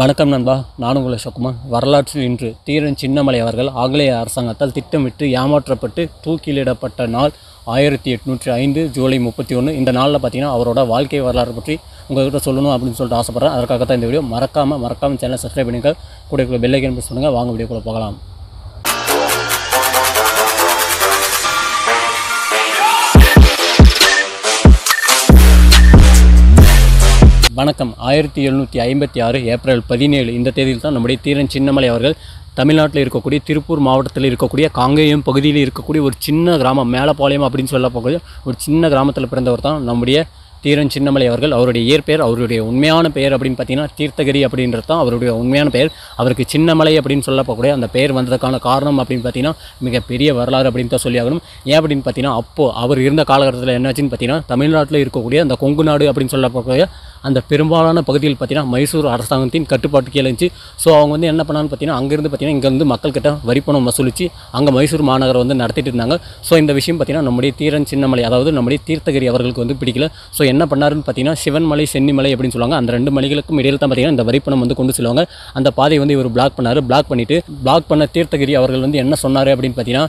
வணக்கம் நண்பா நான் உங்களை சொக்குமான் வரலாற்றில் இன்று தீரன் சின்னமலை அவர்கள் ஆங்கிலேய அரசாங்கத்தால் திட்டமிட்டு ஏமாற்றப்பட்டு தூக்கிலிடப்பட்ட நாள் ஆயிரத்தி எட்நூற்றி ஐந்து ஜூலை முப்பத்தி ஒன்று. இந்த நாளில் பார்த்தீங்கன்னா அவரோட வாழ்க்கை வரலாறு பற்றி உங்கள்கிட்ட சொல்லணும் அப்படின்னு சொல்லிட்டு ஆசைப்பட்றேன். அதற்காக தான் இந்த வீடியோ. மறக்காமல் மறக்காமல் சேனலை சப்ஸ்கிரைப் பண்ணுங்கள் கூட கூட பெல்லைக்கன் ப்ரெஸ் பண்ணுங்கள் வாங்க வீடியோக்குள்ளே போகலாம். வணக்கம். ஆயிரத்தி எழுநூற்றி ஐம்பத்தி ஆறு ஏப்ரல் பதினேழு இந்த தேதியில் தான் நம்முடைய தீரன் சின்னமலை அவர்கள் தமிழ்நாட்டில் இருக்கக்கூடிய திருப்பூர் மாவட்டத்தில் இருக்கக்கூடிய காங்கேயம் பகுதியில் இருக்கக்கூடிய ஒரு சின்ன கிராமம் மேலப்பாளையம் அப்படின்னு சொல்லப்போகக்கூடிய ஒரு சின்ன கிராமத்தில் பிறந்தவர் தான் நம்முடைய தீரன் சின்னமலை அவர்கள் அவருடைய இயற்பெயர் அவருடைய உண்மையான பெயர் அப்படின்னு பார்த்தீங்கன்னா தீர்த்தகிரி அப்படின்றது தான் அவருடைய உண்மையான பெயர். அவருக்கு சின்னமலை அப்படின்னு சொல்லப்போகக்கூடிய அந்த பெயர் வந்ததுக்கான காரணம் அப்படின்னு பார்த்தீங்கன்னா மிகப்பெரிய வரலாறு அப்படின்னு தான் சொல்லி ஆகணும் ஏன் அப்படின்னு பார்த்தீங்கன்னா அப்போது அவர் இருந்த காலகட்டத்தில் என்னாச்சுன்னு பார்த்தீங்கன்னா தமிழ்நாட்டில் இருக்கக்கூடிய அந்த கொங்கு நாடு அப்படின்னு சொல்லப்போகக்கூடிய அந்த பெரும்பாலான பகுதியில் பார்த்தீங்கன்னா மைசூர் அரசாங்கத்தின் கட்டுப்பாட்டு கீழே இருந்துச்சு. ஸோ அவங்க வந்து என்ன பண்ணான்னு பார்த்தீங்கன்னா அங்கேருந்து பார்த்தீங்கன்னா இங்கேருந்து மக்கள்கிட்ட வரிப்பணம் வசூலித்து அங்கே மைசூர் மாநகரம் வந்து நடத்திட்டு இருந்தாங்க. ஸோ இந்த விஷயம் பார்த்தீங்கன்னா நம்முடைய தீரன் சின்னமலை அதாவது நம்முடைய தீர்த்தகிரி அவர்களுக்கு வந்து பிடிக்கல. ஸோ என்ன பண்ணாருன்னு பார்த்தீங்கன்னா சிவன்மலை சென்னிமலை அப்படின்னு சொல்லுவாங்க. அந்த ரெண்டு மலைகளுக்கும் இடையில் தான் பார்த்தீங்கன்னா இந்த வரிப்பணம் வந்து கொண்டு செல்வாங்க அந்த பாதையை வந்து இவர் பிளாக் பண்ணார். பிளாக் பண்ணிவிட்டு பிளாக் பண்ண தீர்த்தகிரி அவர்கள் வந்து என்ன சொன்னார் அப்படின்னு பார்த்தீங்கன்னா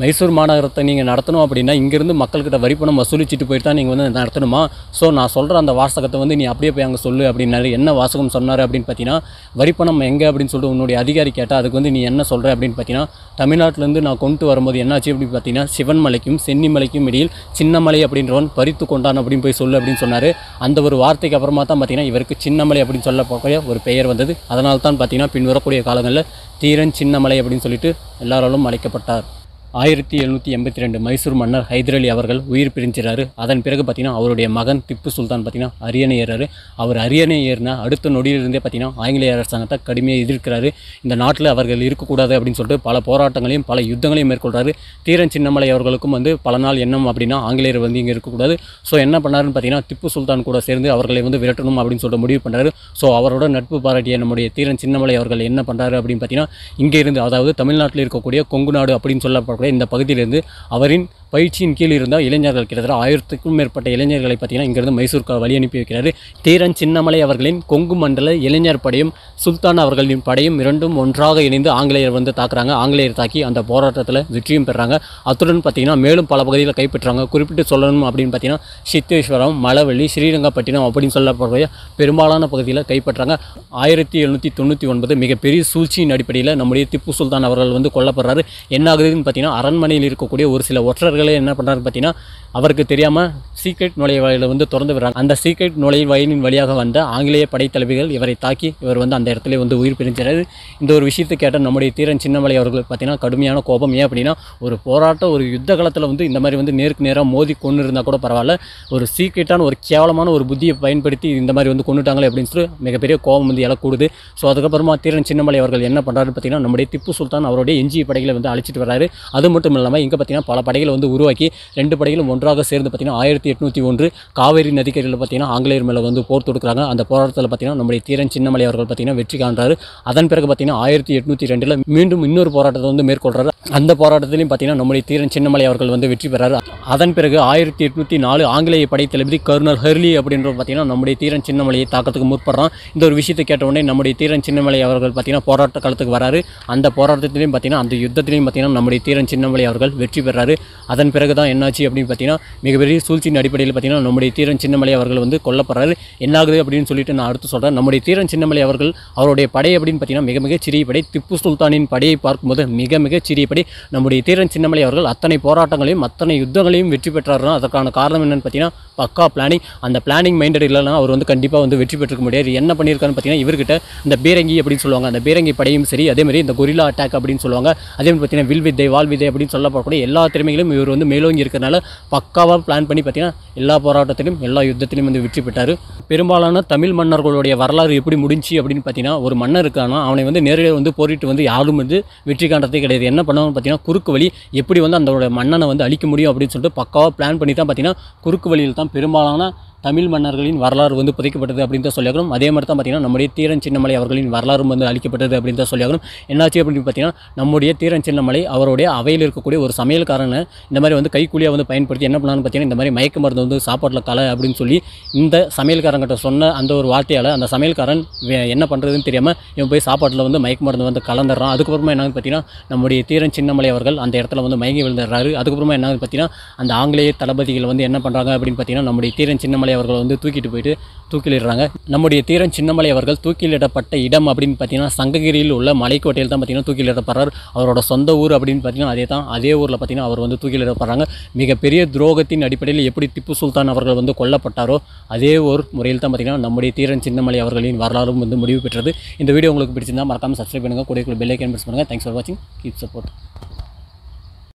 மைசூர் மாநகரத்தை நீங்கள் நடத்தணும் அப்படின்னா இங்கேருந்து மக்கள்கிட்ட வரி பணம் வசூலிச்சுட்டு போயிட்டு தான் நீங்கள் வந்து நடத்தணுமா? ஸோ நான் சொல்கிற அந்த வாசகத்தை வந்து நீ அப்படியே போய் அங்கே சொல்லு அப்படின்னாரு. என்ன வாசகம் சொன்னார் அப்படின்னு பார்த்தீங்கன்னா வரி பணம் எங்கே அப்படின்னு சொல்லிட்டு உன்னுடைய அதிகாரி கேட்டால் அதுக்கு வந்து நீ என்ன சொல்கிற அப்படின்னு பார்த்தீங்கன்னா தமிழ்நாட்டிலேருந்து நான் கொண்டு வரும்போது என்னாச்சு அப்படின்னு பார்த்தீங்கன்னா சிவன்மலைக்கும் சென்னிமலைக்கும் இடையில் சின்னமலை அப்படின்றவன் பறித்து கொண்டான் அப்படின்னு போய் சொல்லு அப்படின்னு சொன்னார். அந்த ஒரு வார்த்தைக்கு அப்புறமா தான் பார்த்தீங்கன்னா இவருக்கு சின்னமலை அப்படின்னு சொல்லக்கூடிய ஒரு பெயர் வந்தது. அதனால தான் பார்த்தீங்கன்னா பின் வரக்கூடிய காலங்களில் தீரன் சின்னமலை அப்படின்னு சொல்லிட்டு எல்லாராலும் அழைக்கப்பட்டார். ஆயிரத்தி எழுநூற்றி எண்பத்தி ரெண்டு மைசூர் மன்னர் ஹைதர் அலி அவர்கள் உயிர் பிரிஞ்சிறாரு. அதன் பிறகு பார்த்தீங்கன்னா அவருடைய மகன் திப்பு சுல்தான் பார்த்தீங்கன்னா அரியணை ஏறாரு. அவர் அரியணை ஏறின அடுத்த நொடியிலிருந்தே பார்த்தீங்கன்னா ஆங்கிலேய அரசாங்கத்தை கடுமையாக எதிர்க்கிறாரு. இந்த நாட்டில் அவர்கள் இருக்கக்கூடாது அப்படின்னு சொல்லிட்டு பல போராட்டங்களையும் பல யுத்தங்களையும் மேற்கொள்கிறாரு தீரன் சின்னமலை அவர்களுக்கும் வந்து பல நாள் எண்ணம் அப்படின்னா ஆங்கிலேயர் வந்து இங்கே இருக்கக்கூடாது. ஸோ என்ன பண்ணாருன்னு பார்த்தீங்கன்னா திப்பு சுல்தான் கூட சேர்ந்து அவர்களை வந்து விரட்டணும் அப்படின்னு சொல்லிட்டு முடிவு பண்ணுறாரு ஸோ அவரோட நட்பு பாராட்டிய நம்முடைய தீரன் சின்னமலை அவர்கள் என்ன பண்ணுறாரு அப்படின்னு பார்த்தீங்கன்னா இங்கே இருந்து அதாவது தமிழ்நாட்டில் இருக்கக்கூடிய கொங்கு நாடு அப்படின்னு சொல்லப்படக்கூடிய இந்த பகுதியிலிருந்து அவரின் பயிற்சியின் கீழ் இருந்தால் இளைஞர்கள் கிட்டத்தட்ட ஆயிரத்துக்கும் மேற்பட்ட இளைஞர்களை பார்த்தீங்கன்னா இங்கிருந்து மைசூருக்கு வழி அனுப்பி வைக்கிறாரு. தீரன் சின்னமலை அவர்களின் கொங்கு மண்டல இளைஞர் படையும் சுல்தான் அவர்களின் படையும் இரண்டும் ஒன்றாக இணைந்து ஆங்கிலேயர் வந்து தாக்குறாங்க. ஆங்கிலேயர் தாக்கி அந்த போராட்டத்தில் வெற்றியும் பெறாங்க. அத்துடன் பார்த்தீங்கன்னா மேலும் பல பகுதியில் கைப்பற்றாங்க குறிப்பிட்டு சொல்லணும் அப்படின்னு பார்த்தீங்கன்னா சித்தேஸ்வரம் மலவள்ளி ஸ்ரீரங்கப்பட்டினம் அப்படின்னு சொல்லக்கூடிய பெரும்பாலான பகுதியில் கைப்பற்றாங்க ஆயிரத்தி எழுநூற்றி தொண்ணூற்றி ஒன்பது மிகப்பெரிய சூழ்ச்சியின் அடிப்படையில் நம்முடைய திப்பு சுல்தான் அவர்கள் வந்து கொல்லப்படுறாரு. என்ன ஆகுதுன்னு பார்த்தீங்கன்னா அரண்மனையில் இருக்கக்கூடிய ஒரு சில ஒற்றர்கள் என்ன பண்ணுறாரு பார்த்தீங்கன்னா அவருக்கு தெரியாமல் சீக்ரெட் நுழைவாயில வந்து திறந்து விடுறாங்க. அந்த சீக்ரெட் நுழைவாயிலின் வழியாக வந்த ஆங்கிலேய படைத்தலைவிகள் இவரை தாக்கி இவர் வந்து அந்த இடத்துல வந்து உயிர் பிரிஞ்சாரு இந்த ஒரு விஷயத்தை கேட்ட நம்முடைய தீரன் சின்னமலை அவர்களுக்கு பார்த்தீங்கன்னா கடுமையான கோபம். ஏன் அப்படின்னா ஒரு போராட்டம் ஒரு யுத்த காலத்தில் வந்து இந்த மாதிரி வந்து நேருக்கு நேராக மோதி கொண்டு இருந்தால் கூட பரவாயில்ல. ஒரு சீக்ரெட்டான ஒரு கேவலமான ஒரு புத்தியை பயன்படுத்தி இந்த மாதிரி வந்து கொண்டுட்டாங்களே அப்படின்னு சொல்லி மிகப்பெரிய கோபம் வந்து எழக்கூடுது ஸோ அதுக்கப்புறமா தீரன் சின்னமலை அவர்கள் என்ன பண்ணுறாரு பார்த்தீங்கன்னா நம்முடைய திப்பு சுல்தான் அவருடைய எஞ்சிய படைகளை வந்து அழிச்சிட்டு வர்றாரு. அது மட்டும் இல்லாமல் இங்கே பார்த்தீங்கன்னா பல படைகளை வந்து உருவாக்கி ரெண்டு படைகளும் ஒன்றாக சேர்ந்து பார்த்தீங்கன்னா ஆயிரத்தி எட்நூற்றி ஒன்று காவேரி நதிக்கரையில் பார்த்தீங்கன்னா ஆங்கிலேயர் மேலே வந்து போர் தொடுக்கிறாங்க. அந்த போராட்டத்தில் பார்த்தீங்கன்னா நம்முடைய தீரன் சின்னமலை அவர்கள் பார்த்தீங்கன்னா வெற்றி காண்றாரு. அதன் பிறகு பார்த்தீங்கன்னா ஆயிரத்தி எட்நூற்றி ரெண்டில் மீண்டும் இன்னொரு போராட்டத்தை வந்து மேற்கொள்கிறார் அந்த போராட்டத்திலையும் பார்த்தீங்கன்னா நம்முடைய தீரன் சின்னமலை அவர்கள் வந்து வெற்றி பெறாரு. அதன் பிறகு ஆயிரத்தி எட்நூற்றி நாலு ஆங்கிலேய படை தளபதி கர்னல் ஹெர்லி அப்படின்றது பார்த்தீங்கன்னா நம்முடைய தீரன் சின்னமலையை தாக்கத்துக்கு முற்படுறான். இந்த ஒரு விஷயத்தை கேட்ட உடனே நம்முடைய தீரன் சின்னமலை அவர்கள் பார்த்தீங்கன்னா போராட்ட காலத்துக்கு வராரு. அந்த போராட்டத்திலையும் பார்த்தீங்கன்னா அந்த யுத்தத்திலையும் பார்த்தீங்கன்னா நம்முடைய தீரன் சின்னமலை அவர்கள் வெற்றி பெறாரு. அதன் பிறகு தான் என்னாச்சு அப்படின்னு பார்த்தீங்கன்னா மிகப்பெரிய சூழ்ச்சியின் அடிப்படையில் பார்த்தீங்கன்னா நம்முடைய தீரன் சின்னமலை அவர்கள் வந்து கொல்லப்படுறாரு. என்னாகுது அப்படின்னு சொல்லிட்டு நான் அடுத்து சொல்கிறேன் நம்முடைய தீரன் சின்னமலை அவர்கள் அவருடைய படை அப்படின்னு பார்த்தீங்கன்னா மிக மிக சிறிய படை. திப்பு சுல்தானின் படையை பார்க்கும்போது மிக மிக சிறிய படை. நம்முடைய தீரன் சின்னமலை அவர்கள் அத்தனை போராட்டங்களையும் அத்தனை யுத்தங்களையும் வெற்றி பெற்றாருன்னா அதற்கான காரணம் என்னென்னு பார்த்தீங்கன்னா பக்கா பிளானிங். அந்த பிளானிங் மைண்டட் இல்லைன்னா அவர் வந்து கண்டிப்பாக வந்து வெற்றி பெற்றிருக்க முடியாது. என்ன பண்ணியிருக்காருன்னு பார்த்தீங்கன்னா இவர்கிட்ட இந்த பீரங்கி அப்படின்னு சொல்லுவாங்க. அந்த பீரங்கி படையும் சரி அதே மாதிரி இந்த கொரில்லா அட்டாக் அப்படின்னு சொல்லுவாங்க. அதே மாதிரி பார்த்தீங்கன்னா வில் வித்தை வால் வித்தை அப்படின்னு சொல்லப்படக்கூடிய எல்லா திறமைகளும் இவர் வந்து மேலோங்கி இருக்கிறனால பக்காவாக பிளான் பண்ணி பார்த்தீங்கன்னா எல்லா போராட்டத்திலும் எல்லா யுத்தத்திலும் வந்து வெற்றி பெற்றார். பெரும்பாலான தமிழ் மன்னர்களுடைய வரலாறு எப்படி முடிஞ்சு அப்படின்னு பார்த்தீங்கன்னா ஒரு மன்னர் இருக்கானா அவனை வந்து நேரடியாக வந்து போரிட்டு வந்து யாரும் வந்து வெற்றி காண்றதே கிடையாது. என்ன பண்ணணும்னு பார்த்தீங்கன்னா குறுக்கு வழி எப்படி வந்து அந்த மன்னனை வந்து அழிக்க முடியும் அப்படின்னு சொல்லிட்டு பக்காவாக பிளான் பண்ணி தான் பார்த்தீங்கன்னா குறுக்கு வழியில் தான் பெரும்பாலான தமிழ் மன்னர்களின் வரலாறு வந்து புதைக்கப்பட்டது அப்படின்னு தான் சொல்லியாகணும் அதே மாதிரி தான் பார்த்தீங்கன்னா நம்முடைய தீரன் சின்னமலை அவர்களின் வரலாறும் வந்து அளிக்கப்பட்டது அப்படின்னு தான் சொல்லியாகணும் என்னாச்சு அப்படின்னு பார்த்தீங்கன்னா நம்முடைய தீரன் சின்னமலை அவருடைய அவையில் இருக்கக்கூடிய ஒரு சமையல்காரனை இந்த மாதிரி வந்து கைக்கூலியாக வந்து பயன்படுத்தி என்ன பண்ணான்னு பார்த்தீங்கன்னா இந்த மாதிரி மயக்க மருந்து வந்து சாப்பாட்டில் கலை அப்படின்னு சொல்லி இந்த சமையல்காரங்கிட்ட சொன்ன அந்த ஒரு வார்த்தையால் அந்த சமையல்காரன் வே- என்ன பண்ணுறதுன்னு தெரியாமல் இவன் போய் சாப்பாட்டில் வந்து மயக்க மருந்து வந்து கலந்துடுறான். அதுக்கப்புறமா என்னன்னு பார்த்தீங்கன்னா நம்முடைய தீரன் சின்னமலை அவர்கள் அந்த இடத்துல வந்து மயங்கி விழுந்துடுறாரு. அதுக்கப்புறமா என்னன்னு பார்த்தீங்கன்னா அந்த ஆங்கிலேய தளபதிகள் வந்து என்ன பண்ணுறாங்க அப்படின்னு பார்த்தீங்கன்னா நம்முடைய தீரன் சின்னமலை அவர்கள் வந்து தூக்கிட்டு போயிட்டு தூக்கிலிடுறாங்க. நம்முடைய தீரன் சின்னமலை அவர்கள் தூக்கிலிடப்பட்ட இடம் அப்படின்னு பார்த்தீங்கன்னா சங்ககிரியில் உள்ள மலைக்கோட்டையில் தான் பார்த்தீங்கன்னா தூக்கிலிடப்படுறார். அவரோட சொந்த ஊர் அப்படின்னு பார்த்தீங்கன்னா அதே தான் அதே ஊரில் பார்த்தீங்கன்னா அவர் வந்து தூக்கிலிடப்படுறாங்க. மிகப்பெரிய துரோகத்தின் அடிப்படையில் எப்படி திப்பு சுல்தான் அவர்கள் வந்து கொல்லப்பட்டாரோ அதே ஒரு முறையில் தான் பார்த்தீங்கன்னா நம்முடைய தீரன் சின்னமலை அவர்களின் வரலாறும் வந்து முடிவு பெற்றது. இந்த வீடியோ உங்களுக்கு பிடிச்சிருந்தா மறக்காமல் சப்ஸ்கிரைப் பண்ணுங்கள் கூட பெல்லைக்கன் பிரஸ் பண்ணுங்கள் தேங்க்ஸ் ஃபார் வாட்சிங் கீப் சப்போர்ட்